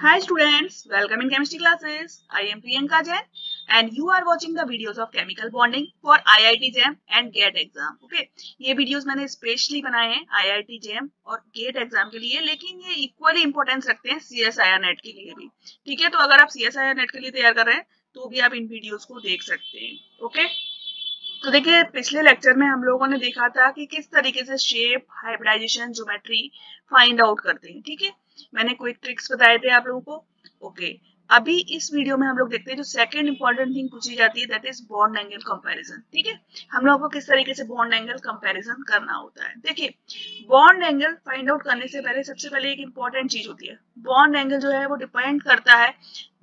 Hi students, welcome in chemistry classes. I am Priyanka Jain and you are watching the videos of chemical bonding for IIT JAM and GATE exam. Okay, ये videos मैंने specially बनाए हैं IIT JAM और GATE exam के लिए लेकिन ये equally importance रखते हैं CSIR net के लिए भी ठीक है तो अगर आप CSIR net के लिए तैयार कर रहे हैं तो भी आप इन videos को देख सकते हैं okay? तो देखिए, पिछले लेक्चर में हम लोगों ने देखा था कि किस तरीके से shape hybridisation geometry find out करते हैं, ठीक है? मैंने क्विक ट्रिक्स बताए थे आप लोगों को। ओके अभी इस वीडियो में हम लोग देखते हैं जो सेकंड इंपॉर्टेंट थिंग पूछी जाती है that is bond angle comparison ठीक है? हम लोगों को किस तरीके से बॉन्ड एंगल कंपैरिजन करना होता है? देखिए बॉन्ड एंगल फाइंड आउट करने से पहले सबसे पहले एक इंपॉर्टेंट चीज़ होती है। बॉन्ड एंगल जो है वो डिपेंड करता है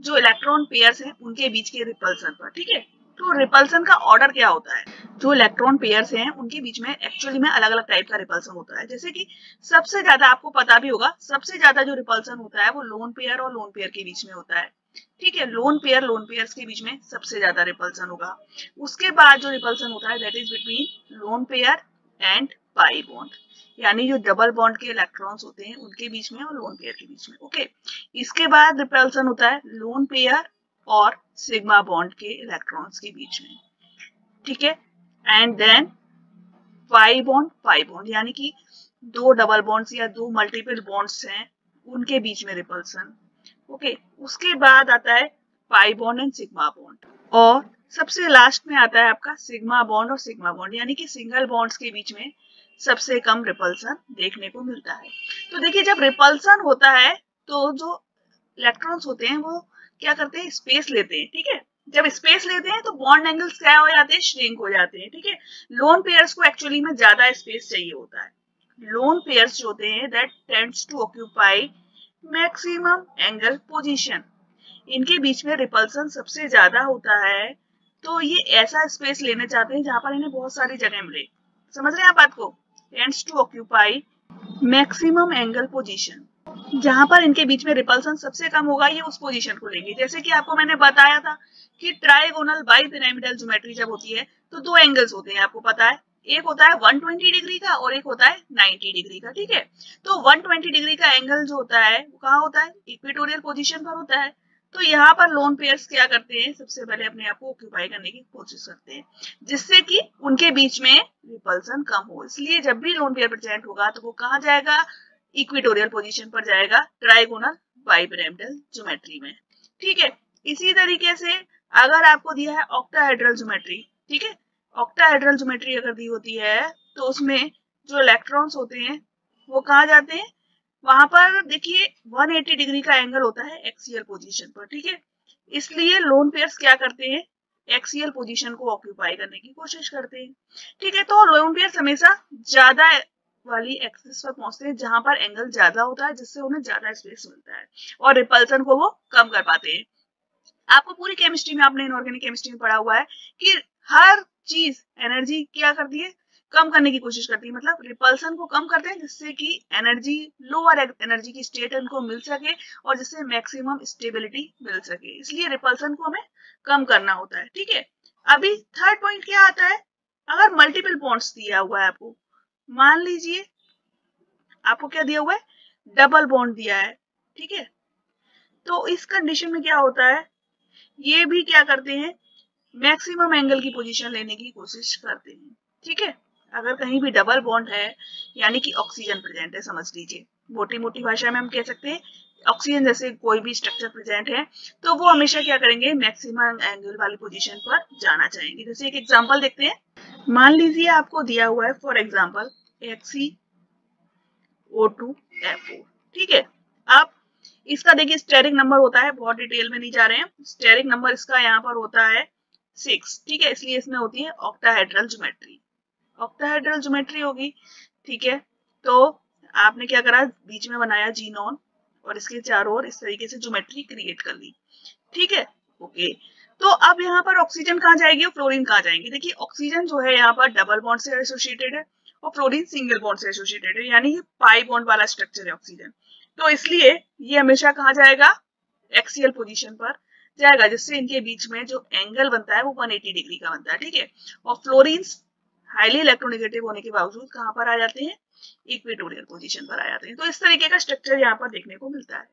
जो इलेक्ट्रॉन पेयर्स हैं, उनके बीच के रिपल्सन पर, ठीक है? तो रिपल्सन का ऑर्डर क्या होता है? जो इलेक्ट्रॉन पेयर्स हैं, उनके बीच में एक्चुअली में अलग अलग टाइप का रिपल्सन होता है। जैसे कि सबसे ज़्यादा आपको पता भी होगा, सबसे ज़्यादा जो रिपल्सन होता है, वो लोन पेयर और लोन पेयर के बीच में होता है। ठीक है लोन पेयर लोन पेयर्स के बीच में सबसे ज़्यादा रिपल्सन होगा। उसके बाद जो रिपल्सन होता है that is between lone pair and pi bond यानी जो डबल बॉन्ड के इलेक्ट्रॉन्स होते हैं, उनके बीच में और लोन पेयर के बीच में। ओके इसके बाद रिपल्सन होता है लोन पेयर और सिग्मा बॉन्ड के इलेक्ट्रॉन्स के बीच में। ठीक है? And then pi bond pi bond यानी कि दो डबल बॉन्ड्स या दो मल्टीपल बॉन्ड्स हैं, उनके बीच में रिपल्सन ओके उसके बाद आता है pi bond and sigma bond और सबसे लास्ट में आता है आपका सिग्मा बॉन्ड और सिग्मा बॉन्ड यानी कि सिंगल बॉन्ड्स के बीच में सबसे कम रिपल्सन देखने को मिलता है। तो देखिए, जब रिपल्सन होता है तो जो इलेक्ट्रॉन्स होते हैं, वो क्या करते हैं? स्पेस लेते हैं, ठीक है? जब स्पेस लेते हैं तो बॉन्ड एंगल्स क्या हो जाते हैं? श्रिंक हो जाते हैं, ठीक है? लोन पेयर्स को एक्चुअली में ज़्यादा स्पेस चाहिए होता है। लोन पेयर्स जो होते हैं that tends to occupy maximum angle position इनके बीच में रिपल्सन सबसे ज़्यादा होता है। तो ये ऐसा स्पेस लेने चाहते हैं, जहाँ पर इन्हें बहुत सारी जगह मिले। समझ रहे हैं आप बात को? Tends to occupy maximum angle position जहाँ पर इनके बीच में रिपल्सन सबसे कम होगा, ये उस पोजीशन को लेंगे। जैसे कि आपको मैंने बताया था कि ट्राइगोनल बाई पिरामिडल ज्योमेट्री जब होती है तो दो एंगल्स होते हैं, आपको पता है। एक होता है 120 डिग्री का और एक होता है 90 डिग्री का, ठीक है? तो 120 डिग्री का एंगल जो होता है, वो कहाँ होता है? इक्वेटोरियल पोजीशन पर होता है। तो यहाँ पर लोन पेयर्स क्या करते हैं? सबसे पहले अपने आप को ऑक्यूपाई करने की कोशिश करते हैं, जिससे कि उनके बीच में रिपल्सन कम हो। इसलिए जब भी लोन पेयर प्रेजेंट होगा तो वो कहा जाएगा? इक्विटोरियल पोजीशन पर जाएगा ट्राइगोनल बाइपिरामिडल ज्योमेट्री में। ठीक है? इसी तरीके से अगर आपको दिया है ऑक्टाहेड्रल ज्योमेट्री ठीक है? ऑक्टाहेड्रल ज्योमेट्री अगर दी होती है तो उसमें जो इलेक्ट्रॉन्स होते हैं, वो कहा जाते हैं? वहाँ पर देखिए 180 डिग्री का एंगल होता है एक्सियल पोजीशन पर, ठीक है? इसलिए लोन पेयर्स क्या करते हैं? एक्सियल पोजीशन को ऑक्यूपाई करने की कोशिश करते हैं। ठीक है? तो लोन पेयर्स हमेशा ज़्यादा वाली एक्सिस पर पहुँचते हैं, जहाँ पर एंगल ज़्यादा होता है, जिससे उन्हें ज़्यादा स्पेस मिलता है, और रिपल्सन को वो कम कर पाते हैं। आपको पूरी केमिस्ट्री में, आपने इनऑर्गेनिक केमिस्ट्री में पढ़ा हुआ है कि हर चीज़ एनर्जी क्या करती है? कम करने की कोशिश करती है मतलब रिपल्सन को कम करते हैं, जिससे कि एनर्जी लोअर एनर्जी की स्टेट उनको मिल सके, और जिससे मैक्सिमम स्टेबिलिटी मिल सके। इसलिए रिपल्सन को हमें कम करना होता है, ठीक है? अभी थर्ड पॉइंट क्या आता है? अगर मल्टीपल बॉन्ड्स दिया हुआ है आपको मान लीजिए आपको क्या दिया हुआ है? डबल बॉन्ड दिया है, ठीक है? तो इस कंडीशन में क्या होता है? ये भी क्या करते हैं? मैक्सिमम एंगल की पोजीशन लेने की कोशिश करते हैं, ठीक है? अगर कहीं भी डबल बॉन्ड है, यानी कि ऑक्सीजन प्रेजेंट है, समझ लीजिए। मोटी मोटी भाषा में हम कह सकते हैं ऑक्सीजन जैसे कोई भी स्ट्रक्चर प्रेजेंट है तो वो हमेशा क्या करेंगे? मैक्सिमम एंगल वाली पोजीशन पर जाना चाहेंगे। जैसे एक एग्जांपल देखते हैं। मान लीजिए आपको दिया हुआ है for example Xe O two F ठीक है? अब इसका देखिए स्टेरिक नंबर होता है, बहुत डिटेल में नहीं जा रहे हैं। स्टेरिक नंबर इसका यहाँ पर होता है सिक्स ठीक है? इसलिए इसमें होती है ऑक्टाहेड्रल ज्योमेट्री ऑक्टाहेड्रल ज्योमेट्री होगी, ठीक है? तो आपने क्या करा? बीच में बनाया जीनोन और इसके चारों ओर इस तरीके से ज्योमेट्री क्रिएट कर ली। ठीक है? ओके तो अब यहाँ पर ऑक्सीजन कहाँ जाएगी? और फ्लोरीन कहाँ जाएँगे? देखिए ऑक्सीजन जो है यहाँ पर डबल बॉन्ड से एसोसिएटेड है और फ्लोरीन सिंगल बॉन्ड से एसोसिएटेड है, यानी पाई बॉन्ड वाला स्ट्रक्चर है ऑक्सीजन तो इसलिए ये हमेशा कहा जाएगा? एक्सियल पोजीशन पर जाएगा, जिससे इनके बीच में जो एंगल बनता है वो 180 डिग्री का बनता है, ठीक है? और फ्लोरीन्स हाईली इलेक्ट्रोनेगेटिव होने के बावजूद कहाँ पर आ जाते हैं? इक्वेटोरियल पोजीशन पर आ जाते हैं। तो इस तरीके का स्ट्रक्चर यहाँ पर देखने को मिलता है।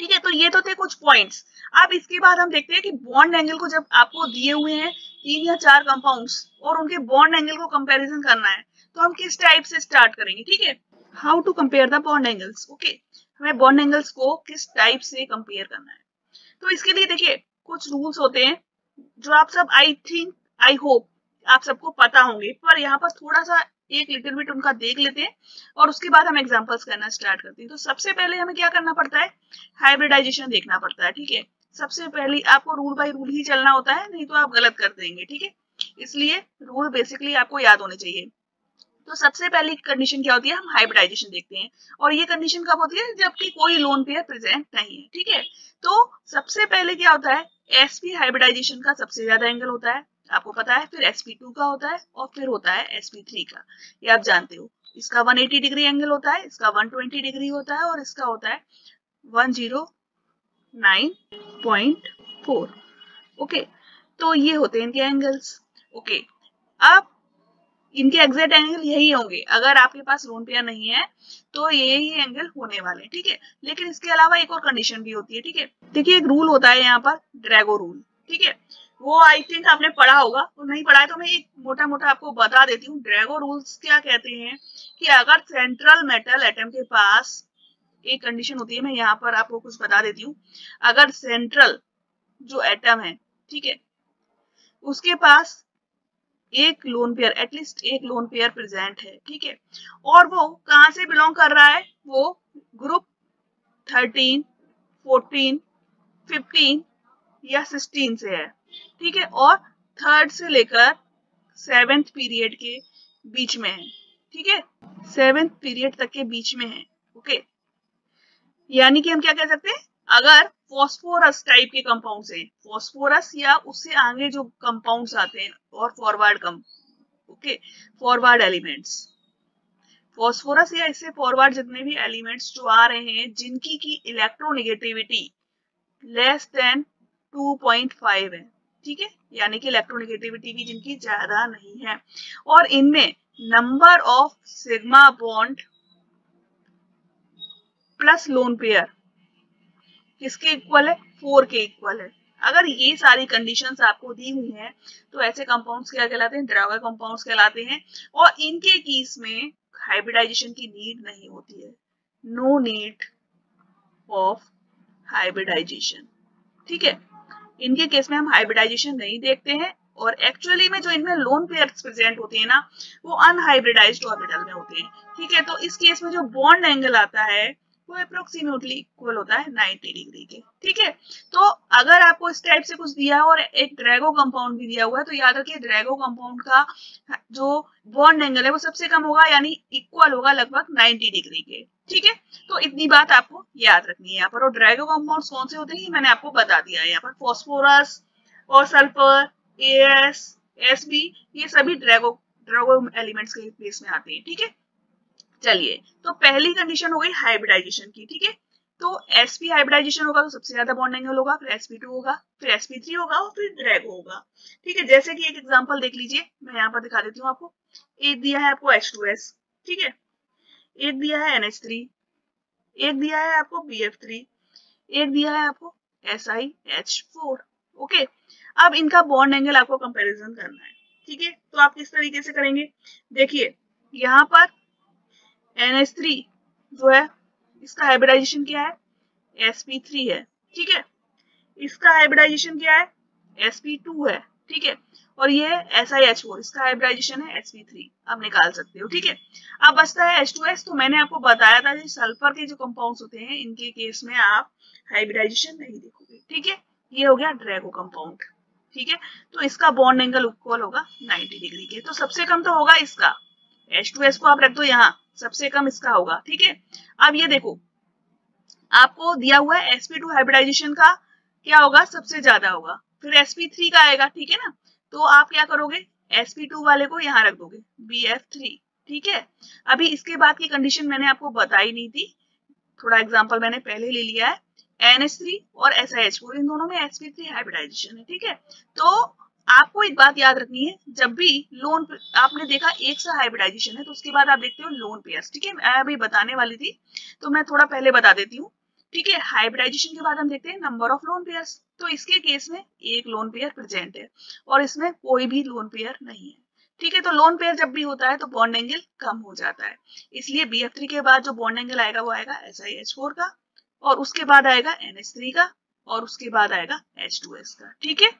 ठीक है तो ये तो थे कुछ पॉइंट्स अब इसके बाद हम देखते हैं कि बॉन्ड एंगल को जब आपको दिए हुए हैं तीन या चार कंपाउंड्स और उनके बॉन्ड एंगल को कंपैरिजन करना है तो हम किस टाइप से स्टार्ट करेंगे, ठीक है? How to compare the bond angles okay हमें बॉन्ड एंगल्स को किस टाइप से कंपेयर करना है? तो इसके लिए देखिए, कुछ रूल्स होते हैं जो आप सब आई थिंक आई होप आप सबको पता होंगे, पर यहाँ पर थोड़ा सा एक लिटिल बिट उनका देख लेते हैं और उसके बाद हम एग्जाम्पल्स करना स्टार्ट करते हैं। तो सबसे पहले हमें क्या करना पड़ता है? हाइब्रिडाइजेशन देखना पड़ता है, ठीक है? सबसे पहले आपको रूल बाय रूल ही चलना होता है, नहीं तो आप गलत कर देंगे, ठीक है? इसलिए रूल बेसिकली आपको याद होने चाहिए। तो सबसे पहली कंडीशन क्या होती है? हम हाइब्रिडाइजेशन देखते हैं। और ये कंडीशन कब होती है? जबकि कोई लोन पेयर प्रेजेंट नहीं है, ठीक है? तो सबसे पहले क्या होता है? एसपी हाइब्रिडाइजेशन का सबसे ज़्यादा एंगल होता है। आपको पता है, फिर sp2 का होता है और फिर होता है sp3 का। ये आप जानते हो। इसका 180 डिग्री एंगल होता है, इसका 120 डिग्री होता है और इसका होता है 109.4 ओके तो ये होते हैं इनके एंगल्स ओके अब इनके एग्जैक्ट एंगल यही होंगे। अगर आपके पास लोन पेयर नहीं है तो ये ही एंगल होने वाले हैं, ठीक है? लेकिन इसके अलावा एक और कंडीशन भी होती है, ठीक है? देखिए, एक रूल होता है यहाँ पर ड्रैगो रूल ठीक है? वो आई थिंक आपने पढ़ा होगा। तो नहीं पढ़ा है तो मैं एक मोटा मोटा आपको बता देती हूँ। ड्रैगो रूल्स क्या कहते हैं कि अगर सेंट्रल मेटल एटम के पास एक कंडीशन होती है, मैं यहाँ पर आपको कुछ बता देती हूँ। अगर सेंट्रल जो एटम है, ठीक है, उसके पास एक लोन पेयर एटलीस्ट एक लोन पेयर प्रेजेंट है, ठीक है। और वो कहा से बिलोंग कर रहा है? वो ग्रुप थर्टीन फोर्टीन फिफ्टीन या सिक्सटीन से है। ठीक है? और थर्ड से लेकर सेवेंथ पीरियड के बीच में है। ठीक है? सेवेंथ पीरियड तक के बीच में है। ओके यानी कि हम क्या कह सकते हैं? अगर फॉस्फोरस टाइप के कंपाउंड्स हैं फॉस्फोरस या उससे आगे जो कंपाउंड्स आते हैं, और forward come okay forward elements phosphorus या इससे फॉरवर्ड जितने भी एलिमेंट्स जो आ रहे हैं, जिनकी की इलेक्ट्रोनिगेटिविटी लेस देन 2.5 है। ठीक है? यानी कि इलेक्ट्रोनिगेटिविटी भी जिनकी ज़्यादा नहीं है। और इनमें number of sigma bond plus lone pair किसके इक्वल है? फोर के इक्वल है। अगर ये सारी कंडीशंस आपको दी हुई हैं तो ऐसे कंपाउंड्स क्या कहलाते हैं? द्रव्य कंपाउंड्स कहलाते हैं। और इनके केस में हाइब्रिडाइजेशन की नीड नहीं होती है। नो नीड ऑफ़ हाइब्रिडाइजेशन ठीक है? इनके केस में हम हाइब्रिडाइजेशन नहीं देखते हैं और एक्चुअली में जो इनमें लोन पेयर्स प्रेजेंट होते हैं ना, वो अनहाइब्रिडाइज्ड ऑर्बिटल में होते हैं। ठीक है तो इस केस में जो बॉन्ड एंगल आता है, वो अप्रोक्सीमेटली इक्वल होता है 90 डिग्री के। ठीक है तो अगर आपको इस टाइप से कुछ दिया और एक ड्रैगो कंपाउंड भी दिया हुआ है तो याद रखिए ड्रैगो कंपाउंड का जो बॉन्ड एंगल है, वो सबसे कम होगा, यानी इक्वल होगा लगभग 90 डिग्री के। ठीक है? तो इतनी बात आपको याद रखनी है यहाँ पर। और ड्रैगो कंपाउंड कौन से होते हैं मैंने आपको बता दिया है यहाँ पर। फॉस्फोरस, और sulphur A S S B ये सभी ड्रैगो ड्रैगो एलिमेंट्स के प्लेस में आते हैं, ठीक है? चलिए तो पहली कंडीशन हो गई हाइब्रिडाइजेशन की, ठीक है? तो sp हाइब्रिडाइजेशन होगा तो सबसे ज़्यादा बॉन्ड होगा, फिर sp2 होगा, फिर sp3 होगा, और फिर ड्रैग होगा, ठीक है? जैसे कि एक एग्जांपल देख लीजिए, मैं यहाँ पर दिखा देती हूँ आपको। एक दिया है आपको H2S ठीक है? एक दिया है NH3 एक दिया है आपको BF3 एक दिया है आपको SiH4 ओके अब इनका बॉन्ड एंगल आपको कंपैरिजन करना है, ठीक है? तो आप किस तरीके से करेंगे? देखिए, यहाँ पर NH3 जो है, इसका हाइब्रिडाइजेशन क्या है? Sp3 है, ठीक है? इसका हाइब्रिडाइजेशन क्या है? Sp2 है, ठीक है? और ये एस आई एच फोर इसका हाइब्रिडाइजेशन है एस थ्री आप निकाल सकते हो, ठीक है? अब बचता है एच टू एस तो मैंने आपको बताया था कि सल्फ़र के जो कंपाउंड्स होते हैं, इनके केस में आप हाइब्रिडाइजेशन नहीं देखोगे, ठीक है? ये हो गया ड्रैगो कंपाउंड ठीक है? तो इसका बॉन्ड एंगल इक्वल होगा 90 डिग्री के तो सबसे कम तो होगा इसका H2S को आप रख दो यहाँ, सबसे कम इसका होगा, ठीक है? अब ये देखो, आपको दिया हुआ है sp2 हाइब्रिडाइजेशन का, क्या होगा? सबसे ज़्यादा होगा, फिर sp3 का आएगा, ठीक है ना? तो आप क्या करोगे? Sp2 वाले को यहाँ रख दोगे bf3 ठीक है? अभी इसके बाद की कंडीशन मैंने आपको बताई नहीं थी। थोड़ा एग्जांपल मैंने पहले ले लिया है। NH3 और SiH4 इन दोनों में sp3 हाइब्रिडाइजेशन है, ठीक है? तो आपको एक बात याद रखनी है, जब भी लोन आपने देखा एक सा हाइब्रिडाइजेशन है तो उसके बाद आप देखते हो लोन पेयर्स ठीक है? मैं अभी बताने वाली थी तो मैं थोड़ा पहले बता देती हूँ। ठीक है हाइब्रिडाइजेशन के बाद हम देखते हैं नंबर ऑफ़ लोन पेयर तो इसके केस में एक लोन पेयर प्रेजेंट है और इसमें कोई भी लोन पेयर नहीं है। ठीक है तो लोन पेयर जब भी होता है तो बॉन्ड एंगल कम हो जाता है। इसलिए बी एफ़ थ्री के बाद जो बॉन्ड एंगल आएगा वो आएगा एस आई एच फोर का और उसके बाद आएगा एन एच थ्री का और उसके बाद आएगा एच टू एस का। ठीक है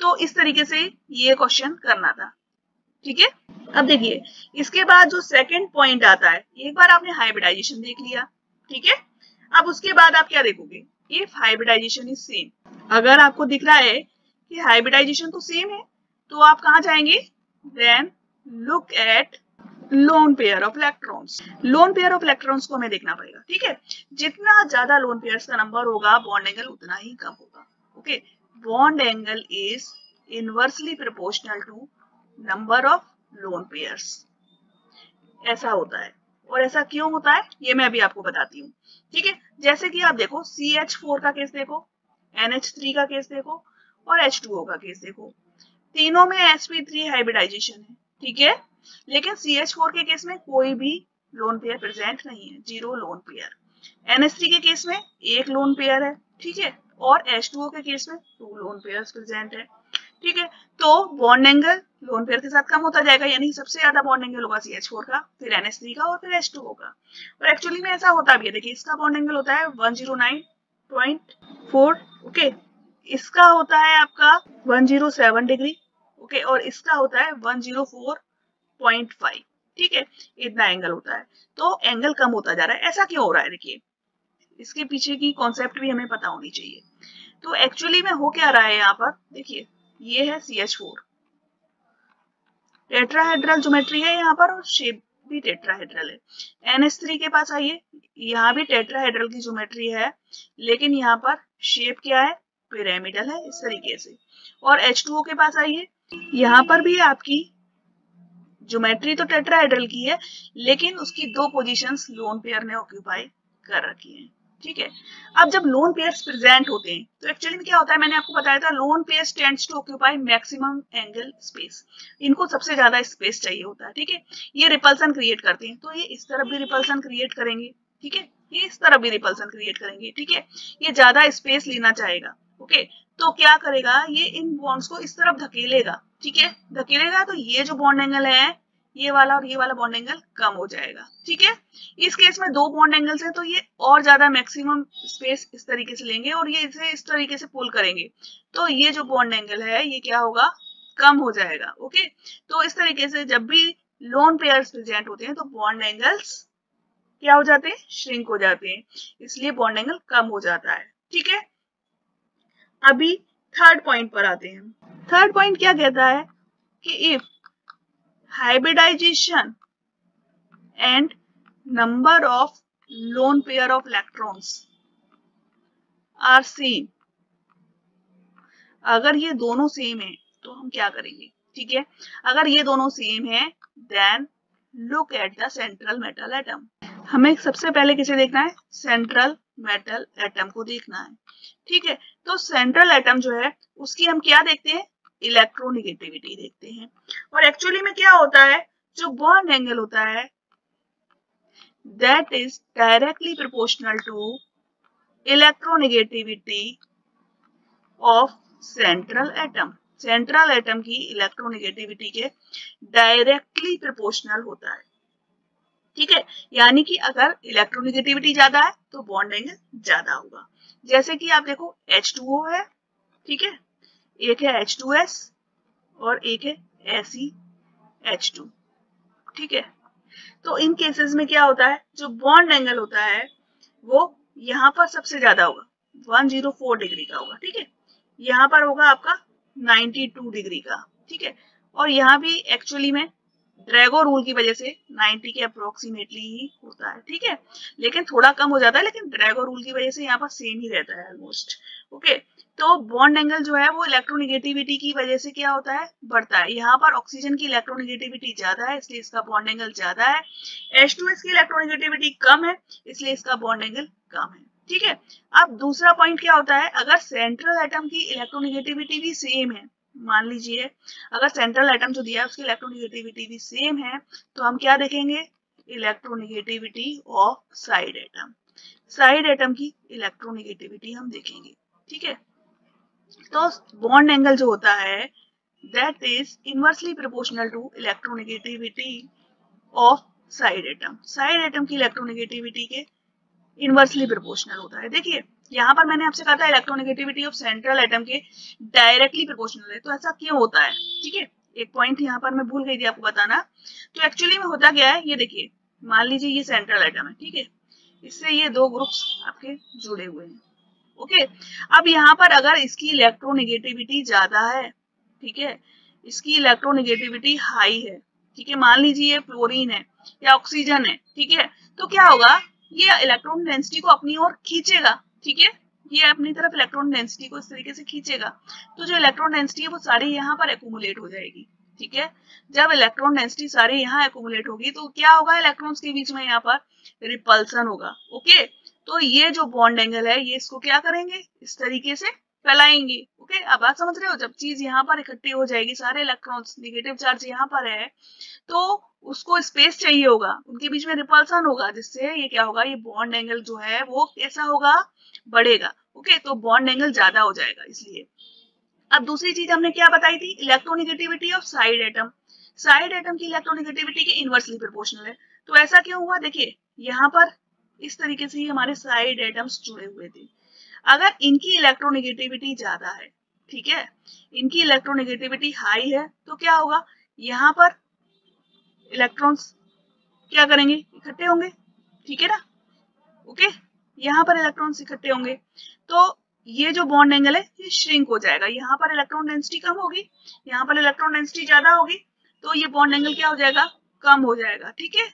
तो इस तरीके से ये क्वेश्चन करना था। ठीक है, अब देखिए, इसके बाद जो सेकंड पॉइंट आता है, एक बार आपने हाइब्रिडाइजेशन देख लिया। ठीक है अब उसके बाद आप क्या देखोगे? इफ़ हाइब्रिडाइजेशन इज़ सेम अगर आपको दिख रहा है कि हाइब्रिडाइजेशन तो सेम है तो आप कहा जाएँगे? Then look at lone pair of electrons lone pair of electrons को हमें देखना पड़ेगा, ठीक है? जितना ज़्यादा लोन पेयर का नंबर होगा बॉन्ड एंगल उतना ही कम होगा okay bond angle is inversely proportional to number of lone pairs ऐसा होता है। और ऐसा क्यों होता है? ये मैं अभी आपको बताती हूँ। ठीक है? जैसे कि आप देखो सी एच फोर का केस देखो एन एच थ्री का केस देखो और एच टू ओ का केस देखो। तीनों में sp3 हाइब्रिडाइजेशन है, ठीक है? लेकिन CH4 के केस में कोई भी लोन पेयर प्रेजेंट नहीं है ज़ीरो लोन पेयर NH3 के केस में एक लोन पेयर है, ठीक है? और H2O के केस में टू लोन पेयर प्रेजेंट है। ठीक है? तो बॉन्ड एंगल लोन पेयर के साथ कम होता जाएगा, यानी सबसे ज़्यादा बॉन्ड एंगल होगा सी एच फोर का, फिर NH3 का और फिर H2O का और एक्चुअली में ऐसा होता भी है, देखिए, इसका बॉन्ड एंगल होता है one zero nine point four okay इसका होता है आपका 107 डिग्री ओके और इसका होता है 104.5 ठीक है? इतना एंगल होता है। तो एंगल कम होता जा रहा है। ऐसा क्यों हो रहा है, देखिए? इसके पीछे की कॉन्सेप्ट भी हमें पता होनी चाहिए। तो एक्चुअली में हो क्या रहा है यहाँ पर? देखिए ये है C H four tetrahedral geometry है यहाँ पर और शेप भी टेट्राहेड्रल है। एन एस थ्री के पास आइए, यहाँ भी टेट्राहेड्रल की ज्योमेट्री है, लेकिन यहाँ पर शेप क्या है? पिरामिडल है, इस तरीके से। और H2O के पास आइए, यहाँ पर भी आपकी ज्योमेट्री तो टेट्राहेड्रल की है, लेकिन उसकी दो पोजीशंस लोन पेयर ने ऑक्यूपाई कर रखी हैं। ठीक है? अब जब लोन पेयर्स प्रेजेंट होते हैं तो एक्चुअली में क्या होता है? मैंने आपको बताया था lone pairs tends to occupy maximum angle space इनको सबसे ज़्यादा स्पेस चाहिए होता है, ठीक है? ये रिपल्सन क्रिएट करते हैं। तो ये इस तरफ़ भी रिपल्सन क्रिएट करेंगे, ठीक है? ये इस तरफ़ भी रिपल्सन क्रिएट करेंगे, ठीक है? ये ज़्यादा स्पेस लेना चाहेगा ओके तो क्या करेगा? ये इन बॉन्ड्स को इस तरफ़ धकेलेगा, ठीक है? धकेलेगा तो ये जो बॉन्ड एंगल है ये वाला और ये वाला बॉन्ड एंगल कम हो जाएगा, ठीक है? इस केस में दो बॉन्ड एंगल्स है तो ये और ज़्यादा मैक्सिमम स्पेस इस तरीके से लेंगे और ये इसे इस तरीके से पुल करेंगे। तो ये जो बॉन्ड एंगल है, ये क्या होगा? कम हो जाएगा ओके तो इस तरीके से जब भी लोन पेयर्स प्रेजेंट होते हैं तो बॉन्ड एंगल्स क्या हो जाते हैं? श्रिंक हो जाते हैं। इसलिए बॉन्ड एंगल कम हो जाता है, ठीक है? अभी थर्ड पॉइंट पर आते हैं। थर्ड पॉइंट क्या कहता है? कि if hybridisation and number of lone pair of electrons are same अगर ये दोनों सेम है तो हम क्या करेंगे? ठीक है? अगर ये दोनों सेम है then look at the central metal atom हमें सबसे पहले किसे देखना है? सेंट्रल मेटल एटम को देखना है। ठीक है? तो सेंट्रल एटम जो है, उसकी हम क्या देखते हैं? इलेक्ट्रोनिगेटिविटी देखते हैं। और एक्चुअली में क्या होता है? जो बॉन्ड एंगल होता है that is directly proportional to electronegativity of central atom central atom की इलेक्ट्रोनिगेटिविटी के डायरेक्टली प्रोपोर्शनल होता है। ठीक है? यानी कि अगर इलेक्ट्रोनिगेटिविटी ज़्यादा है तो बॉन्ड एंगल ज़्यादा होगा। जैसे कि आप देखो H2O है, ठीक है? एक है एच टू एस और एक है एसी एच टू ठीक है? तो इन केसेस में क्या होता है? जो बॉन्ड एंगल होता है, वो यहाँ पर सबसे ज़्यादा होगा। 104 डिग्री का होगा, ठीक है? यहाँ पर होगा आपका 92 डिग्री का, ठीक है? और यहाँ भी एक्चुअली में ड्रैगो रूल की वजह से 90 के अप्रोक्सीमेटली ही होता है, ठीक है? लेकिन थोड़ा कम हो जाता है, लेकिन ड्रैगो रूल की वजह से यहाँ पर सेम ही रहता है ऑलमोस्ट ओके तो बॉन्ड एंगल जो है वो इलेक्ट्रोनिगेटिविटी की वजह से क्या होता है? बढ़ता है। यहाँ पर ऑक्सीजन की इलेक्ट्रोनिगेटिविटी ज़्यादा है, इसलिए इसका बॉन्ड एंगल ज़्यादा है। एच टू एस की इलेक्ट्रोनिगेटिविटी कम है, इसलिए इसका बॉन्ड एंगल कम है, ठीक है? अब दूसरा पॉइंट क्या होता है? अगर सेंट्रल एटम की इलेक्ट्रोनिगेटिविटी भी सेम है मान लीजिए, अगर सेंट्रल एटम जो दिया है, उसकी इलेक्ट्रोनिगेटिविटी भी सेम है तो हम क्या देखेंगे? Electronegativity of side atom side atom की इलेक्ट्रोनिगेटिविटी हम देखेंगे, ठीक है? तो बॉन्ड एंगल जो होता है that is inversely proportional to electronegativity of side atom side atom की इलेक्ट्रोनिगेटिविटी के इनवर्सली प्रोपोर्शनल होता है। देखिए यहाँ पर मैंने आपसे कहा था इलेक्ट्रोनिगेटिविटी ऑफ़ सेंट्रल एटम के डायरेक्टली प्रोपोर्शनल है तो ऐसा क्यों होता है? ठीक है, एक पॉइंट यहाँ पर मैं भूल गई थी आपको बताना। तो एक्चुअली में होता क्या है? ये देखिए, मान लीजिए ये सेंट्रल एटम है, ठीक है? इससे ये दो ग्रुप्स आपके जुड़े हुए हैं। ओके अब यहाँ पर अगर इसकी इलेक्ट्रोनिगेटिविटी ज़्यादा है, ठीक है? इसकी इलेक्ट्रोनिगेटिविटी हाई है, ठीक है? मान लीजिए ये फ्लोरीन है, या ऑक्सीजन है, ठीक है? तो क्या होगा? ये इलेक्ट्रॉन डेंसिटी को अपनी ओर खींचेगा। ठीक है? ये अपनी तरफ़ इलेक्ट्रॉन डेंसिटी को इस तरीके से खींचेगा। तो जो इलेक्ट्रॉन डेंसिटी है, वो सारी यहाँ पर एकोमुलेट हो जाएगी, ठीक है? जब इलेक्ट्रॉन डेंसिटी सारी यहाँ एकोमुलेट होगी तो क्या होगा इलेक्ट्रॉन्स के बीच में यहाँ पर? रिपल्सन होगा ओके तो ये जो बॉन्ड एंगल है, ये इसको क्या करेंगे? इस तरीके से फैलाएँगे ओके अब बात समझ रहे हो, जब चीज़ यहाँ पर इकट्ठी हो जाएगी, सारे इलेक्ट्रॉन्स निगेटिव चार्ज यहाँ पर है तो उसको स्पेस चाहिए होगा, उनके बीच में रिपल्सन होगा, जिससे ये क्या होगा, ये बॉन्ड एंगल जो है, वो कैसा होगा, बढ़ेगा ओके तो बॉन्ड एंगल ज़्यादा हो जाएगा इसलिए। अब दूसरी चीज़ हमने क्या बताई थी? Electronegativity of side atom side atom की इलेक्ट्रोनिगेटिविटी के इनवर्सली प्रोपोर्शनल है। तो ऐसा क्यों हुआ? देखिए, यहाँ पर इस तरीके से ही हमारे साइड एटम्स जुड़े हुए थे। अगर इनकी इलेक्ट्रोनिगेटिविटी ज़्यादा है, ठीक है, इनकी इलेक्ट्रोनिगेटिविटी हाई है तो क्या होगा? यहाँ पर इलेक्ट्रॉन्स क्या करेंगे? इकट्ठे होंगे, ठीक है ना? ओके यहाँ पर इलेक्ट्रॉन्स इकट्ठे होंगे तो ये जो बॉन्ड एंगल है, ये श्रिंक हो जाएगा। यहाँ पर इलेक्ट्रॉन डेंसिटी कम होगी, यहाँ पर इलेक्ट्रॉन डेंसिटी ज़्यादा होगी तो ये बॉन्ड एंगल क्या हो जाएगा? कम हो जाएगा, ठीक है?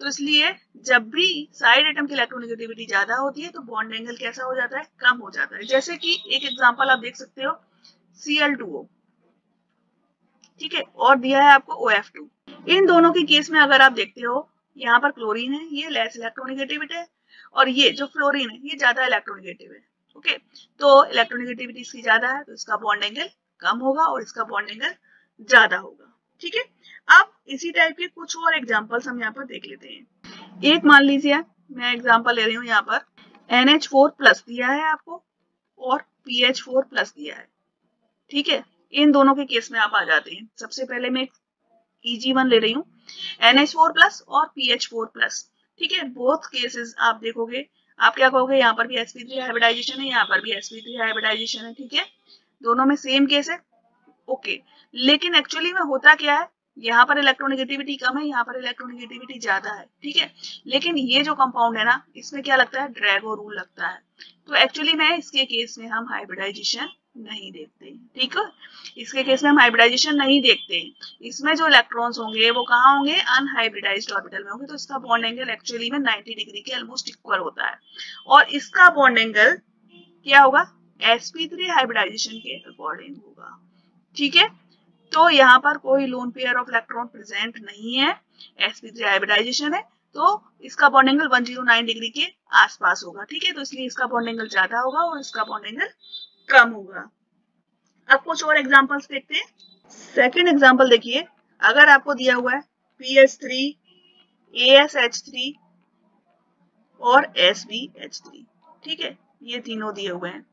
तो इसलिए जब भी साइड एटम की इलेक्ट्रोनिगेटिविटी ज़्यादा होती है तो बॉन्ड एंगल कैसा हो जाता है? कम हो जाता है। जैसे कि एक एग्जांपल आप देख सकते हो Cl2O ठीक है? और दिया है आपको OF2 इन दोनों के केस में अगर आप देखते हो, यहाँ पर क्लोरीन है, ये लेस इलेक्ट्रोनिगेटिविटी है, और ये जो फ्लोरीन है, ये ज़्यादा इलेक्ट्रोनिगेटिव है। ओके? तो इलेक्ट्रोनिगेटिविटी इसकी ज़्यादा है तो इसका बॉन्ड एंगल कम होगा और इसका बॉन्ड एंगल ज़्यादा होगा। ठीक है? अब इसी टाइप के कुछ और एग्जाम्पल्स हम यहाँ पर देख लेते हैं। एक मान लीजिए, मैं एग्ज़ाम्पल ले रही हूँ यहाँ पर। NH4 प्लस दिया है आपको और PH4 प्लस दिया है। ठीक है? इन दोनों के केस में आप आ जाते हैं। सबसे पहले मैं ईजी वन ले रही हूँ। NH4 प्लस और PH4 प्लस ठीक है? बोथ केसेस आप देखोगे। आप क्या कहोगे? यहाँ पर भी sp3 हाइब्रिडाइजेशन है, यहाँ पर भी sp3 हाइब्रिडाइजेशन है। ठीक है? दोनों में सेम केस है। ओके लेकिन एक्चुअली में होता क्या है? यहाँ पर इलेक्ट्रोनिगेटिविटी कम है, यहाँ पर इलेक्ट्रोनिगेटिविटी ज़्यादा है, ठीक है? लेकिन ये जो कंपाउंड है ना, इसमें क्या लगता है? ड्रैगो रूल लगता है। तो एक्चुअली में इसके केस में हम हाइब्रिडाइजेशन नहीं देखते, ठीक है? इसके केस में हम हाइब्रिडाइजेशन नहीं देखते। इसमें जो इलेक्ट्रॉन्स होंगे, वो कहाँ होंगे? अनहाइब्रिडाइज्ड ऑर्बिटल में होंगे। तो इसका बॉन्ड एंगल एक्चुअली में 90 डिग्री के ऑलमोस्ट इक्वल होता है। और इसका बॉन्ड एंगल क्या होगा? Sp3 हाइब्रिडाइजेशन के अकॉर्डिंग होगा, ठीक है? तो यहाँ पर कोई lone pair of electron present नहीं है sp3 हाइब्रिडाइजेशन है तो इसका बॉन्ड एंगल 109 डिग्री के आसपास होगा, ठीक है? तो इसलिए इसका बॉन्ड एंगल ज़्यादा होगा और इसका बॉन्ड एंगल कम होगा। अब कुछ और एग्जांपल्स देखते हैं। सेकंड एग्जांपल देखिए, अगर आपको दिया हुआ है PH3 ASH3 और एस बी एच थ्री ठीक है? ये तीनों दिए हुए हैं।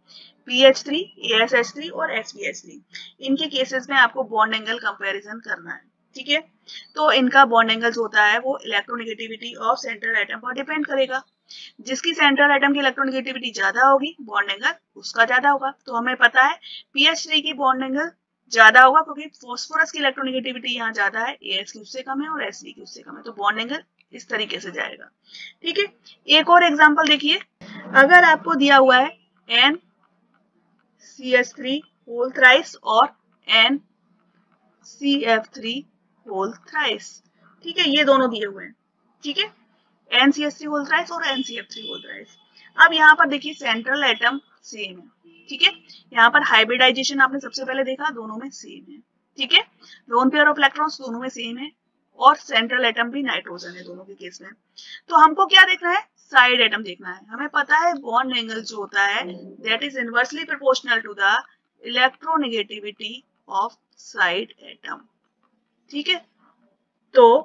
PH3 ASH3 और SBH3 इनके केसेस में आपको बॉन्ड एंगल कंपैरिजन करना है, ठीक है? तो इनका बॉन्ड एंगल जो होता है वो इलेक्ट्रोनिगेटिविटी ऑफ़ सेंट्रल एटम पर डिपेंड करेगा। जिसकी सेंट्रल एटम की इलेक्ट्रोनिगेटिविटी ज़्यादा होगी बॉन्ड एंगल उसका ज़्यादा होगा। तो हमें पता है पीएच थ्री की बॉन्ड एंगल ज़्यादा होगा क्योंकि फॉस्फोरस की इलेक्ट्रोनिगेटिविटी यहाँ ज़्यादा है एस की उससे कम है और एस की उससे कम है। तो बॉन्ड एंगल इस तरीके से जाएगा। ठीक है? एक और एग्ज़ाम्पल देखिए। अगर आपको दिया हुआ है N C S three whole thrice और N C F three whole thrice ठीक है? ये दोनों दिए हुए हैं। ठीक है? एनसीएस होल थ्राइस और एनसीएफ थ्री होल थ्राइस अब यहाँ पर देखिए सेंट्रल एटम सेम है। ठीक है? यहाँ पर हाइब्रिडाइजेशन आपने सबसे पहले देखा, दोनों में सेम है। ठीक है? लोन पेयर ऑफ़ इलेक्ट्रॉन्स दोनों में सेम है। और सेंट्रल एटम भी नाइट्रोजन है दोनों के केस में। तो हमको क्या देखना है? साइड एटम देखना है। हमें पता है बॉन्ड एंगल जो होता है that is inversely proportional to the electronegativity of side atom ठीक है? तो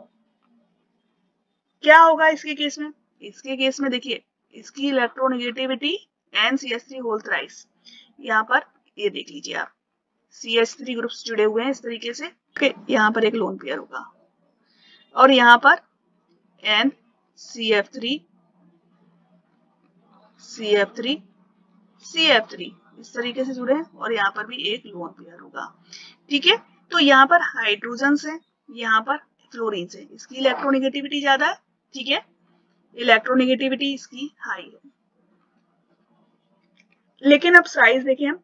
क्या होगा इसके केस में? इसके केस में देखिए, इसकी electronegativity N C S three whole thrice यहाँ पर ये देख लीजिए आप। सी एस थ्री ग्रुप्स जुड़े हुए हैं इस तरीके से। यहाँ पर एक लोन पेयर होगा। और यहाँ पर N C F three C F three C F three इस तरीके से जुड़े हैं और यहाँ पर भी एक लोन पेयर होगा। ठीक है? तो यहाँ पर हाइड्रोजन है, यहाँ पर फ्लोरीन है। इसकी इलेक्ट्रोनेगेटिविटी ज़्यादा है, ठीक है? इलेक्ट्रोनेगेटिविटी इसकी हाई है। लेकिन अब साइज़ देखें हम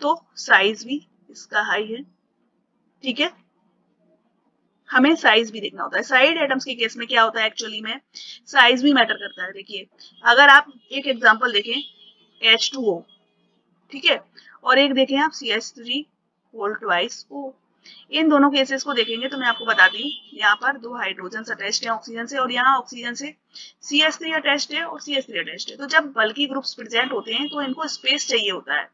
तो साइज़ भी इसका हाई है, ठीक है? हमें साइज़ भी देखना होता है। साइड एटम्स के केस में क्या होता है एक्चुअली में? साइज़ भी मैटर करता है। देखिए, अगर आप एक एग्जांपल देखें H2O ठीक है? और एक देखें आप C H three whole twice O इन दोनों केसेस को देखेंगे तो मैं आपको बता दी यहाँ पर दो हाइड्रोजन अटैच्ड है ऑक्सीजन से और यहाँ ऑक्सीजन से। सी एस थ्री अटैच्ड है और सी एस थ्री अटैच्ड है। तो जब बल्कि ग्रुप्स प्रेजेंट होते हैं तो इनको स्पेस चाहिए होता है।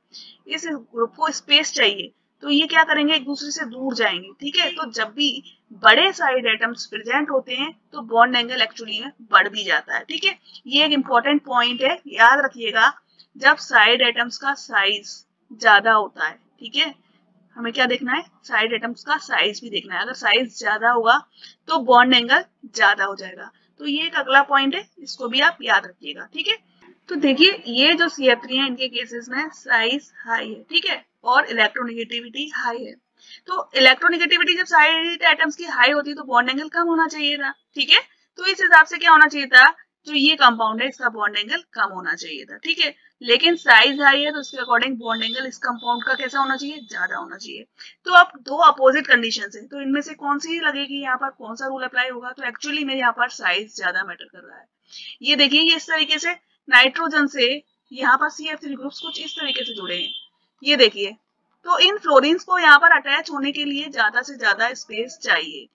इस ग्रुप को स्पेस चाहिए। तो ये क्या करेंगे? एक दूसरे से दूर जाएँगे, ठीक है? तो जब भी बड़े साइड एटम्स प्रेजेंट होते हैं तो बॉन्ड एंगल एक्चुअली में बढ़ भी जाता है, ठीक है? ये एक इंपॉर्टेंट पॉइंट है, याद रखिएगा, जब साइड एटम्स का साइज़ ज़्यादा होता है, ठीक है? हमें क्या देखना है? साइड एटम्स का साइज़ भी देखना है। अगर साइज़ ज़्यादा होगा तो बॉन्ड एंगल ज़्यादा हो जाएगा। तो ये एक अगला पॉइंट है, इसको भी आप याद रखिएगा, ठीक है? तो देखिए, ये जो सी है, इनके केसेस में साइज़ हाई है, ठीक है? और इलेक्ट्रोनिगेटिविटी हाई है। तो इलेक्ट्रोनिगेटिविटी जब साइड एटम्स की हाई होती है तो बॉन्ड एंगल कम होना चाहिए था, ठीक है? तो इस हिसाब से क्या होना चाहिए था? जो ये कंपाउंड है, इसका बॉन्ड एंगल कम होना चाहिए था, ठीक है? लेकिन साइज़ हाई है तो उसके अकॉर्डिंग बॉन्ड एंगल इस कंपाउंड का कैसा होना चाहिए? ज़्यादा होना चाहिए। तो अब दो अपोजिट कंडीशन है। तो इनमें से कौन सी लगेगी यहाँ पर? कौन सा रूल अप्लाई होगा? तो एक्चुअली में यहाँ पर साइज़ ज़्यादा मैटर कर रहा है। ये देखिए इस तरीके से नाइट्रोजन से यहाँ पर सी ग्रुप्स कुछ इस तरीके से जुड़े हैं। ये देखिए तो इन फ्लोरिन्स को यहाँ पर अटैच होने के लिए ज़्यादा से ज़्यादा स्पेस चाहिए,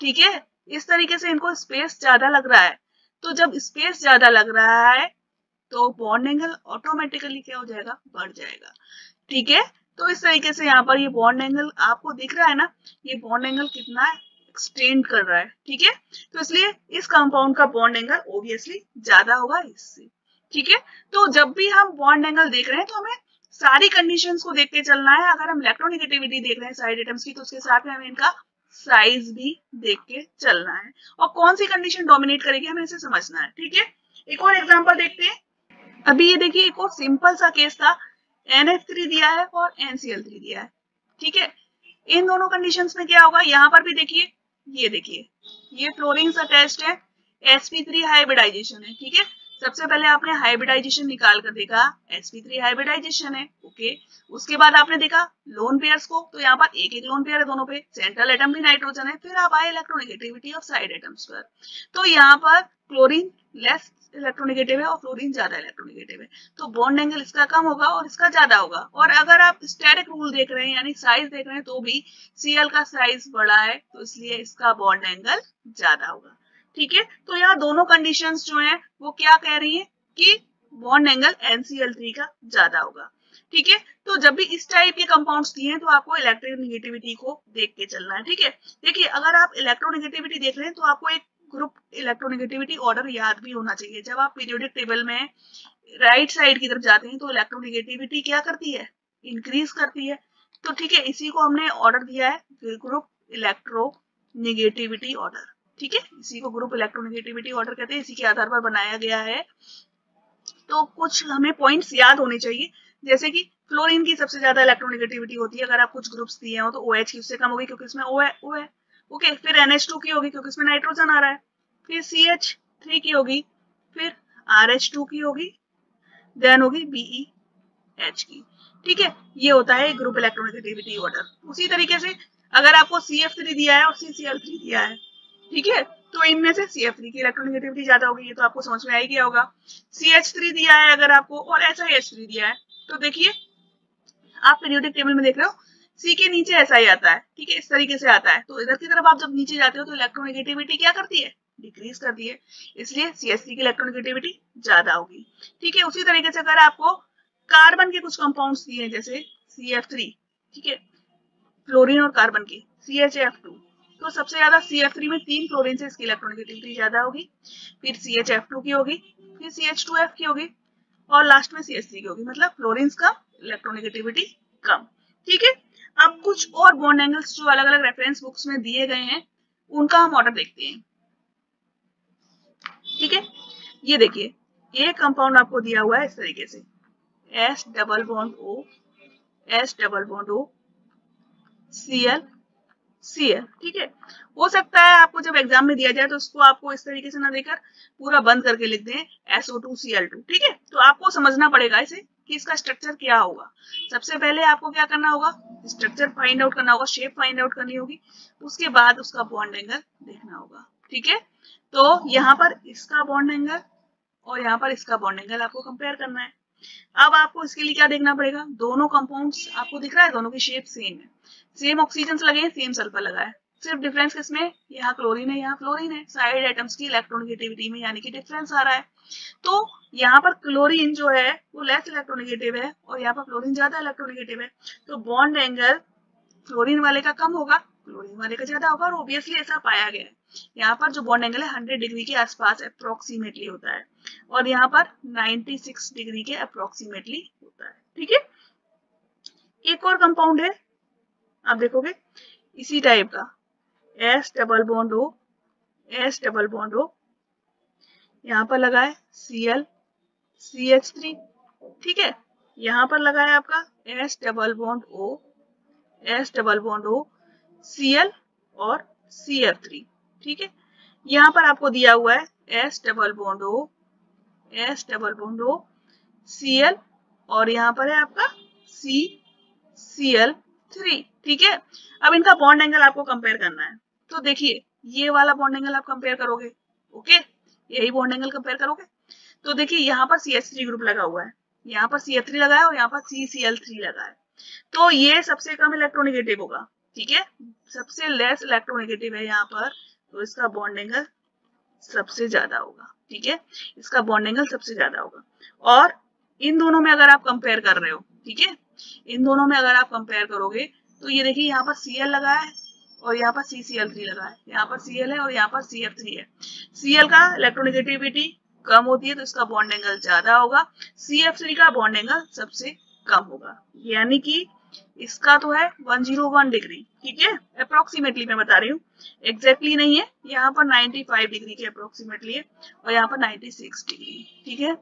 ठीक है? इस तरीके से इनको स्पेस ज़्यादा लग रहा है। तो जब स्पेस ज़्यादा लग रहा है तो बॉन्ड एंगल ऑटोमेटिकली क्या हो जाएगा? बढ़ जाएगा, ठीक है? तो इस तरीके से यहाँ पर ये बॉन्ड एंगल आपको दिख रहा है ना, ये बॉन्ड एंगल कितना एक्सटेंड कर रहा है, ठीक है? तो इसलिए इस कंपाउंड का बॉन्ड एंगल ओबियसली ज़्यादा होगा इससे, ठीक है? तो जब भी हम बॉन्ड एंगल देख रहे हैं तो हमें सारी कंडीशंस को देख के चलना है। अगर हम इलेक्ट्रोनिगेटिविटी देख रहे हैं साइड एटम्स की तो उसके साथ में हमें इनका साइज़ भी देख के चलना है। और कौन सी कंडीशन डोमिनेट करेगी, हमें इसे समझना है, ठीक है? एक और एग्ज़ाम्पल देखते हैं। अभी ये देखिए, एक और सिंपल सा केस था। NF3 दिया है और NCl3 दिया है, ठीक है? इन दोनों कंडीशंस में क्या होगा? यहाँ पर भी देखिए, ये देखिए। ये फ्लोरिंग्स अटैच्ड है। Sp3 हाइब्रिडाइजेशन है, ठीक है? सबसे पहले आपने हाइब्रिडाइजेशन निकाल कर देखा sp3 हाइब्रिडाइजेशन है ओके उसके बाद आपने देखा लोन पेयर्स को तो यहाँ पर एक एक लोन पेयर है दोनों पे सेंट्रल एटम भी नाइट्रोजन है, फिर आप आए इलेक्ट्रोनेगेटिविटी ऑफ़ साइड एटम्स पर। तो यहाँ पर क्लोरीन लेस इलेक्ट्रोनेगेटिव है और फ्लोरीन ज़्यादा इलेक्ट्रोनेगेटिव है। तो बॉन्ड एंगल इसका कम होगा और इसका ज़्यादा होगा। और अगर आप स्टेरिक रूल देख रहे हैं, यानी साइज़ देख रहे हैं तो भी सीएल का साइज़ बड़ा है तो इसलिए इसका बॉन्ड एंगल ज़्यादा होगा। ठीक है? तो यहाँ दोनों कंडीशंस जो हैं, वो क्या कह रही है कि बॉन्ड एंगल एनसीएल का ज़्यादा होगा। ठीक है? तो जब भी इस टाइप के कंपाउंड्स दिए हैं तो आपको इलेक्ट्रोनेगेटिविटी को देख के चलना है, ठीक है? देखिए, अगर आप इलेक्ट्रोनेगेटिविटी देख रहे हैं तो आपको एक ग्रुप इलेक्ट्रोनेगेटिविटी ऑर्डर याद भी होना चाहिए। जब आप पीरियोडिक टेबल में राइट साइड की तरफ़ जाते हैं तो इलेक्ट्रोनेगेटिविटी क्या करती है? इंक्रीज करती है। तो ठीक है, इसी को हमने ऑर्डर दिया है ग्रुप इलेक्ट्रोनेगेटिविटी ऑर्डर ठीक है? इसी को ग्रुप इलेक्ट्रोनेगेटिविटी ऑर्डर कहते हैं, इसी के आधार पर बनाया गया है। तो कुछ हमें पॉइंट्स याद होने चाहिए, जैसे कि फ्लोरीन की सबसे ज़्यादा इलेक्ट्रोनेगेटिविटी होती है, अगर आप कुछ ग्रुप्स दिए हो तो ओ OH की उससे कम होगी क्योंकि इसमें ओ है ओ है। ओके फिर NH2 की होगी क्योंकि इसमें नाइट्रोजन आ रहा है। फिर CH3 की होगी, फिर RH2 की होगी देन होगी BeH की। ठीक है? ये होता है ग्रुप इलेक्ट्रोनेगेटिविटी ऑर्डर उसी तरीके से अगर आपको CF3 दिया है और CCl3 दिया है ठीक है? तो इनमें से सी एफ़ थ्री की इलेक्ट्रोनेगेटिविटी ज़्यादा होगी, ये तो आपको समझ में आ ही गया होगा। सी एच थ्री दिया है अगर आपको, और ऐसा एच थ्री दिया है। तो देखिए, आप पीरियोडिक टेबल में देख रहे हो सी के नीचे ऐसा ही आता है, ठीक है? इस तरीके से आता है। तो इधर की तरफ़ आप जब नीचे जाते हो तो इलेक्ट्रोनेगेटिविटी क्या करती है? डिक्रीज करती है। इसलिए सी एच थ्री की इलेक्ट्रोनेगेटिविटी ज़्यादा होगी। ठीक है? उसी तरीके से अगर आपको कार्बन के कुछ कंपाउंड्स दिए जैसे सी एफ़ थ्री ठीक है? फ्लोरिन और कार्बन के सी एच एफ़ टू तो सबसे ज़्यादा सी एफ़ थ्री में तीन क्लोरीन से इसकी इलेक्ट्रोनेगेटिविटी ज़्यादा होगी, फिर सी एच एफ़ टू की होगी, फिर सी एच टू एफ़ की होगी, और लास्ट में सी एच थ्री की होगी मतलब क्लोरिन का इलेक्ट्रोनेगेटिविटी कम। ठीक है? अब कुछ और बॉन्ड एंगल्स जो अलग अलग रेफरेंस बुक्स में दिए गए हैं, उनका हम ऑर्डर देखते हैं। ठीक है? ये देखिए, ये कंपाउंड आपको दिया हुआ है इस तरीके से। S double bond O S double bond O C L C L ठीक है? हो सकता है आपको जब एग्ज़ाम में दिया जाए तो उसको आपको इस तरीके से ना देकर पूरा बंद करके लिख दें SO two C L two ठीक है? तो आपको समझना पड़ेगा इसे कि इसका स्ट्रक्चर क्या होगा। सबसे पहले आपको क्या करना होगा? स्ट्रक्चर फाइंड आउट करना होगा शेप फाइंड आउट करनी होगी। उसके बाद उसका बॉन्ड एंगल देखना होगा, ठीक है? तो यहाँ पर इसका बॉन्ड एंगल और यहाँ पर इसका बॉन्ड एंगल आपको कंपेयर करना है। अब आपको इसके लिए क्या देखना पड़ेगा? दोनों कंपाउंड्स आपको दिख रहा है, दोनों की शेप सेम है। सेम ऑक्सीजन लगे हैं सेम सल्फ़र लगा है। सिर्फ़ डिफरेंस किसमें? यहाँ क्लोरीन है, यहाँ फ्लोरीन है। साइड एटम्स की इलेक्ट्रोनिगेटिविटी में यानी कि डिफरेंस आ रहा है। तो यहाँ पर क्लोरीन जो है, वो लेस इलेक्ट्रोनिगेटिव है और यहाँ पर क्लोरीन ज़्यादा इलेक्ट्रोनिगेटिव है। तो बॉन्ड एंगल क्लोरीन वाले का कम होगा क्लोरीन वाले का ज़्यादा होगा और ओबियसली ऐसा पाया गया है। यहाँ पर जो बॉन्ड एंगल है हंड्रेड डिग्री के आसपास अप्रोक्सीमेटली होता है और यहाँ पर नाइनटी सिक्स डिग्री के अप्रोक्सीमेटली होता है। ठीक है? एक और कंपाउंड है, आप देखोगे, इसी टाइप का। S double bond O S double bond O यहाँ पर लगा है C L C H three ठीक है? यहाँ पर लगा है आपका S double bond O S double bond O L और सी एफ़ थ्री ठीक है? यहाँ पर आपको दिया हुआ है S double bond O S double bond C L और यहाँ पर है आपका सी एल थ्री ठीक है? अब इनका बॉन्ड एंगल आपको कंपेयर करना है। तो देखिए, ये वाला बॉन्ड एंगल आप कंपेयर करोगे ओके यही बॉन्ड एंगल कंपेयर करोगे। तो देखिए, यहाँ पर सी एच थ्री ग्रुप लगा हुआ है। यहाँ पर सी एफ़ थ्री लगा है और यहाँ पर सी सी एल थ्री लगा है। तो ये सबसे कम इलेक्ट्रोनिगेटिव होगा। ठीक है? सबसे लेस इलेक्ट्रोनिगेटिव है यहाँ पर तो इसका बॉन्ड एंगल सबसे ज़्यादा होगा, ठीक है? इसका बॉन्ड एंगल सबसे ज़्यादा होगा। और इन दोनों में अगर आप कंपेयर कर रहे हो, ठीक है? इन दोनों में अगर आप कंपेयर करोगे तो ये देखिए यहाँ पर सीएल लगा है और यहाँ पर सी सी एल थ्री लगा है। यहाँ पर सी एल है और यहाँ पर सी एफ़ थ्री है। सी एल का इलेक्ट्रोनिगेटिविटी कम होती है तो इसका बॉन्ड एंगल ज़्यादा होगा। सी एफ़ थ्री का बॉन्ड एंगल सबसे कम होगा। यानी कि इसका तो है 101 डिग्री, ठीक है? अप्रोक्सीमेटली मैं बता रही हूँ। एग्जैक्टली नहीं है। यहाँ पर 95 डिग्री के अप्रोक्सीमेटली है और यहाँ पर 96 डिग्री, ठीक है?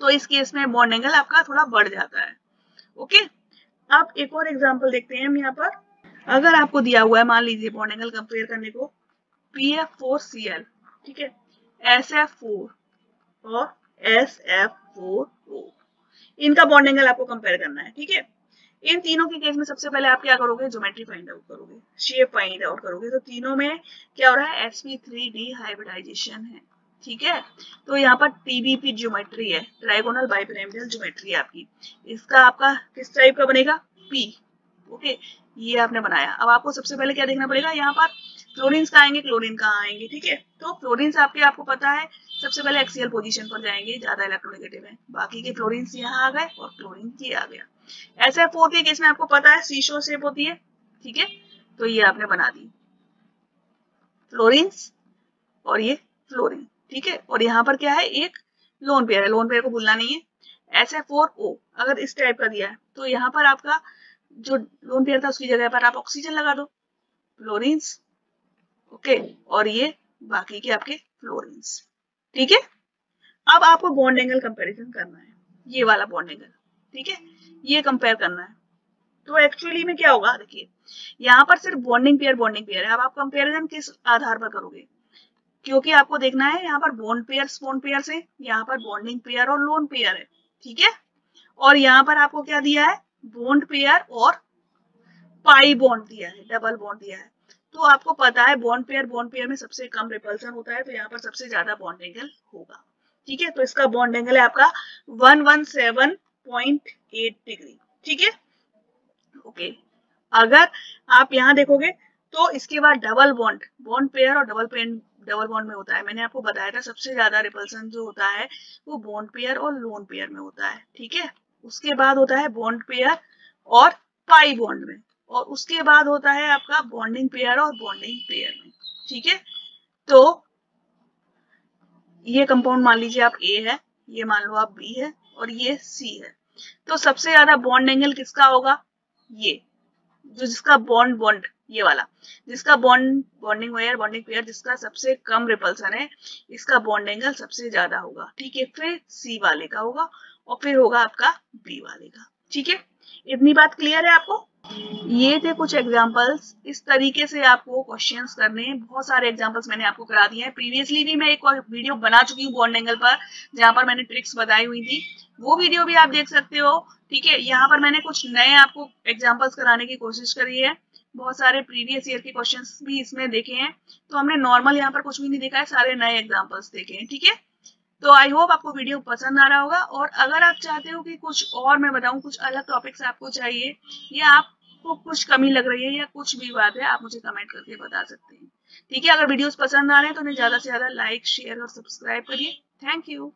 तो इस केस में बॉन्ड एंगल आपका थोड़ा बढ़ जाता है ओके अब एक और एग्जांपल देखते हैं हम यहाँ पर। अगर आपको दिया हुआ है, मान लीजिए बॉन्ड एंगल कंपेयर करने को P F four C L ठीक है? एस एफ़ फोर और एस एफ़ फोर ओ इनका बॉन्ड एंगल आपको कंपेयर करना है, ठीक है? इन तीनों के केस में सबसे पहले आप क्या करोगे? ज्योमेट्री फाइंड आउट करोगे। शेप फाइंड आउट करोगे। तो तीनों में क्या हो रहा है? एसपी थ्री डी हाइब्रिडाइजेशन है। ठीक है? तो यहाँ पर टीबीपी ज्योमेट्री है। ट्राइगोनल बाइपिरामिडल ज्योमेट्री आपकी। इसका आपका किस टाइप का बनेगा? पी ओके ये आपने बनाया। अब आपको सबसे पहले क्या देखना पड़ेगा? यहाँ पर क्लोरिन्स कहाँ आएँगे? क्लोरिन कहाँ आएँगे? ठीक है? तो क्लोरिन्स आपके, आपको पता है, सबसे पहले एक्सियल पोजीशन पर जाएँगे। ज़्यादा इलेक्ट्रोनेगेटिव है। बाकी के क्लोरिन्स यहाँ आ गए और क्लोरिन ये आ गया। ऐसे फोर के केस में आपको पता है सीशो शेप होती है, ठीक है? तो ये आपने बना दी। फ्लोरिन्स और ये फ्लोरिन, ठीक है? और यहाँ पर क्या है? एक लोन पेयर है। लोन पेयर को भूलना नहीं है। एस एफ़ फोर ओ अगर इस टाइप का दिया है तो यहाँ पर आपका जो लोन पेयर था, उसकी जगह पर आप ऑक्सीजन लगा दो। Fluorines okay? और ये बाकी के आपके फ्लोरिन्स ठीक है? अब आपको बॉन्ड एंगल कंपैरिजन करना है। ये वाला बॉन्ड एंगल ठीक है? ये कंपेयर करना है। तो एक्चुअली में क्या होगा? देखिए, यहाँ पर सिर्फ़ बॉन्डिंग पेयर बॉन्डिंग पेयर है। अब आप कंपेरिजन किस आधार पर करोगे? क्योंकि आपको देखना है, यहाँ पर बॉन्ड पेयर बॉन्ड पेयर से यहाँ पर बॉन्डिंग पेयर और लोन पेयर है, ठीक है? और यहाँ पर आपको क्या दिया है? बॉन्ड पेयर और पाई बॉन्ड दिया है डबल बॉन्ड दिया है। तो आपको पता है बॉन्ड पेयर बॉन्ड पेयर में सबसे कम रिपल्सन होता है तो यहाँ पर सबसे ज़्यादा बॉन्ड एंगल होगा, ठीक है? तो इसका बॉन्ड एंगल है आपका 117.8 डिग्री ठीक है? ओके अगर आप यहाँ देखोगे तो इसके बाद डबल बॉन्ड बॉन्ड पेयर और डबल पेयर डबल बॉन्ड में होता है। मैंने आपको बताया था, सबसे ज़्यादा रिपल्सन जो होता है, वो बॉन्ड पेयर और लोन पेयर में होता है, ठीक है? उसके बाद होता है बॉन्ड पेयर और पाई बॉन्ड में, और उसके बाद होता है आपका बॉन्डिंग पेयर और बॉन्डिंग पेयर में, ठीक है? तो ये कंपाउंड मान लीजिए आप ए है, ये मान लो आप बी है और ये सी है। तो सबसे ज़्यादा बॉन्ड एंगल किसका होगा? ये। जो जिसका बॉन्ड बॉन्ड ये वाला। जिसका bond bonding pair bonding pair जिसका सबसे कम रिपल्सन है, इसका बॉन्ड एंगल सबसे ज़्यादा होगा। ठीक है, फिर सी वाले का होगा और फिर होगा आपका बी वाले का। ठीक है? इतनी बात क्लियर है आपको? ये थे कुछ एग्जांपल्स इस तरीके से आपको क्वेश्चंस करने बहुत सारे एग्जांपल्स मैंने आपको करा दिए हैं। प्रीवियसली भी मैं एक और वीडियो बना चुकी हूँ बॉन्ड एंगल पर, जहाँ पर मैंने ट्रिक्स बताई हुई थी। वो वीडियो भी आप देख सकते हो। ठीक है, यहाँ पर मैंने कुछ नए आपको एग्जाम्पल्स कराने की कोशिश करी है। बहुत सारे प्रीवियस ईयर के क्वेश्चन भी इसमें देखे हैं। तो हमने नॉर्मल यहाँ पर कुछ भी नहीं देखा है, सारे नए एग्जाम्पल्स देखे हैं। ठीक है? तो आई होप आपको वीडियो पसंद आ रहा होगा। और अगर आप चाहते हो कि कुछ और मैं बताऊँ, कुछ अलग टॉपिक्स आपको चाहिए, या आपको कुछ कमी लग रही है या कुछ भी बात है, आप मुझे कमेंट करके बता सकते हैं। ठीक है, अगर वीडियोस पसंद आ रहे हैं तो उन्हें ज़्यादा से ज़्यादा लाइक शेयर और सब्सक्राइब करिए। Thank you